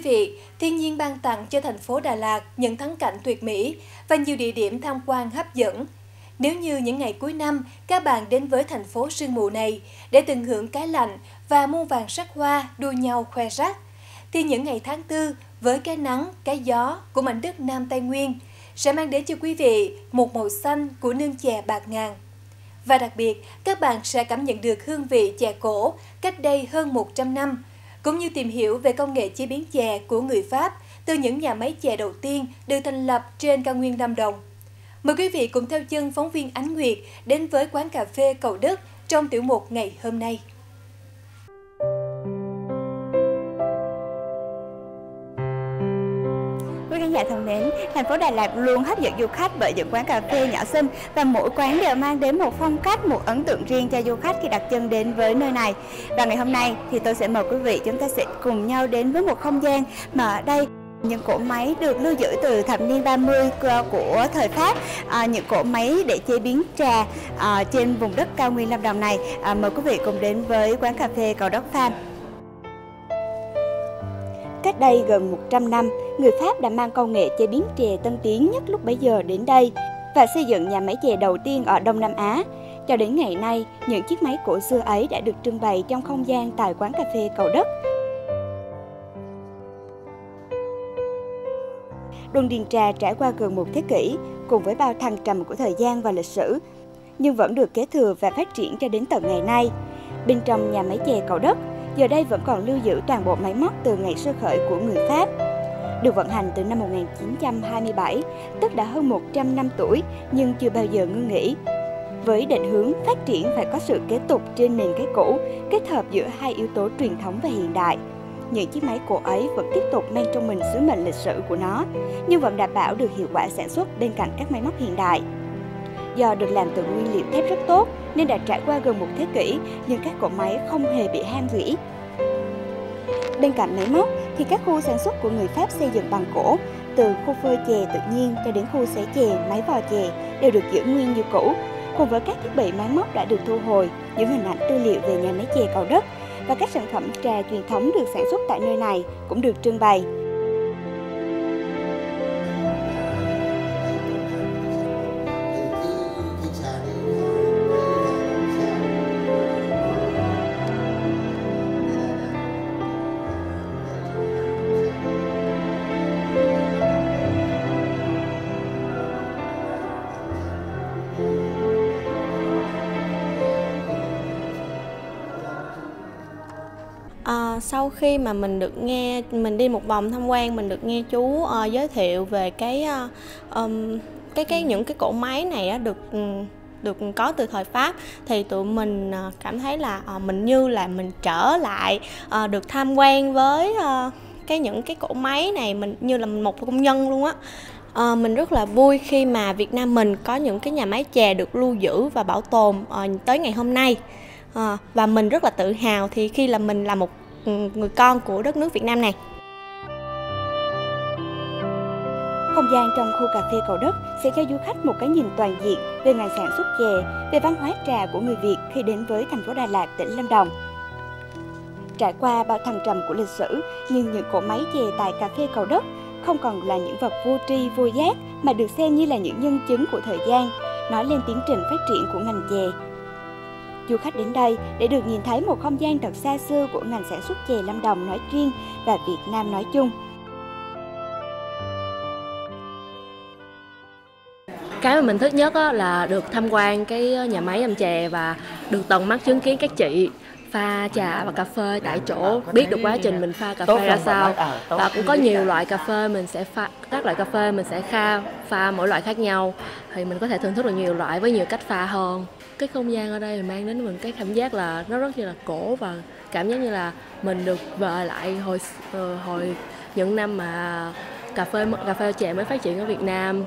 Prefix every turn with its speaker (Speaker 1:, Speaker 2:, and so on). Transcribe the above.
Speaker 1: Vị, thiên nhiên ban tặng cho thành phố Đà Lạt những thắng cảnh tuyệt mỹ và nhiều địa điểm tham quan hấp dẫn. Nếu như những ngày cuối năm các bạn đến với thành phố sương mù này để tận hưởng cái lạnh và muôn vàng sắc hoa đua nhau khoe sắc, thì những ngày tháng tư với cái nắng, cái gió của mảnh đất Nam Tây Nguyên sẽ mang đến cho quý vị một màu xanh của nương chè bạc ngàn. Và đặc biệt, các bạn sẽ cảm nhận được hương vị chè cổ cách đây hơn 100 năm, cũng như tìm hiểu về công nghệ chế biến chè của người Pháp từ những nhà máy chè đầu tiên được thành lập trên cao nguyên Nam Đồng. Mời quý vị cùng theo chân phóng viên Ánh Nguyệt đến với quán cà phê Cầu Đất trong tiểu mục ngày hôm nay.
Speaker 2: Giả thân mến, thành phố Đà Lạt luôn hấp dẫn du khách bởi những quán cà phê nhỏ xinh và mỗi quán đều mang đến một phong cách, một ấn tượng riêng cho du khách khi đặt chân đến với nơi này. Và ngày hôm nay thì tôi sẽ mời quý vị chúng ta sẽ cùng nhau đến với một không gian mà ở đây những cỗ máy được lưu giữ từ thập niên 30 của thời Pháp, à, những cỗ máy để chế biến trà à, trên vùng đất cao nguyên Lâm Đồng này. À, mời quý vị cùng đến với quán cà phê Cầu Đất Farm. Cách đây gần 100 năm, người Pháp đã mang công nghệ chế biến chè tân tiến nhất lúc bấy giờ đến đây và xây dựng nhà máy chè đầu tiên ở Đông Nam Á. Cho đến ngày nay, những chiếc máy cổ xưa ấy đã được trưng bày trong không gian tại quán cà phê Cầu Đất. Đồn điền trà trải qua gần một thế kỷ, cùng với bao thăng trầm của thời gian và lịch sử, nhưng vẫn được kế thừa và phát triển cho đến tận ngày nay. Bên trong nhà máy chè Cầu Đất, giờ đây vẫn còn lưu giữ toàn bộ máy móc từ ngày sơ khởi của người Pháp. Được vận hành từ năm 1927, tức đã hơn 100 năm tuổi nhưng chưa bao giờ ngưng nghỉ. Với định hướng phát triển phải có sự kế tục trên nền cái cũ, kết hợp giữa hai yếu tố truyền thống và hiện đại. Những chiếc máy cổ ấy vẫn tiếp tục mang trong mình sứ mệnh lịch sử của nó, nhưng vẫn đảm bảo được hiệu quả sản xuất bên cạnh các máy móc hiện đại. Do được làm từ nguyên liệu thép rất tốt nên đã trải qua gần một thế kỷ nhưng các cỗ máy không hề bị ham rỉ. Bên cạnh máy móc thì các khu sản xuất của người Pháp xây dựng bằng gỗ, từ khu phơi chè tự nhiên cho đến khu xẻ chè, máy vò chè đều được giữ nguyên như cũ. Cùng với các thiết bị máy móc đã được thu hồi, những hình ảnh tư liệu về nhà máy chè cầu đất và các sản phẩm trà truyền thống được sản xuất tại nơi này cũng được trưng bày.
Speaker 3: Sau khi mà mình được nghe mình đi một vòng tham quan mình được nghe chú uh, giới thiệu về cái uh, um, cái cái những cái cỗ máy này á, được um, được có từ thời Pháp thì tụi mình uh, cảm thấy là uh, mình như là mình trở lại uh, được tham quan với uh, cái những cái cỗ máy này mình như là một công nhân luôn á. À, mình rất là vui khi mà Việt Nam mình có những cái nhà máy chè được lưu giữ và bảo tồn à, tới ngày hôm nay. À, và mình rất là tự hào thì khi là mình là một người con của đất nước Việt Nam này.
Speaker 2: Không gian trong khu cà phê cầu đất sẽ cho du khách một cái nhìn toàn diện về ngành sản xuất chè, về văn hóa trà của người Việt khi đến với thành phố Đà Lạt, tỉnh Lâm Đồng. Trải qua bao thăng trầm của lịch sử, nhưng những cỗ máy chè tại cà phê cầu đất không còn là những vật vô tri vô giác mà được xem như là những nhân chứng của thời gian, nói lên tiến trình phát triển của ngành chè Du khách đến đây để được nhìn thấy một không gian thật xa xưa của ngành sản xuất chè Lâm Đồng nói riêng và Việt Nam nói chung.
Speaker 4: cái mà mình thích nhất là được tham quan cái nhà máy làm chè và được tận mắt chứng kiến các chị pha trà và cà phê tại chỗ. Biết được quá trình mình pha cà phê ra sao. và cũng có nhiều loại cà phê mình sẽ pha các loại cà phê mình sẽ pha pha mỗi loại khác nhau. Thì mình có thể thưởng thức được nhiều loại với nhiều cách pha hơn cái không gian ở đây mang đến mình cái cảm giác là nó rất như là cổ và cảm giác như là mình được về lại hồi ờ, hồi những năm mà cà phê cà phê chè mới phát triển ở Việt Nam.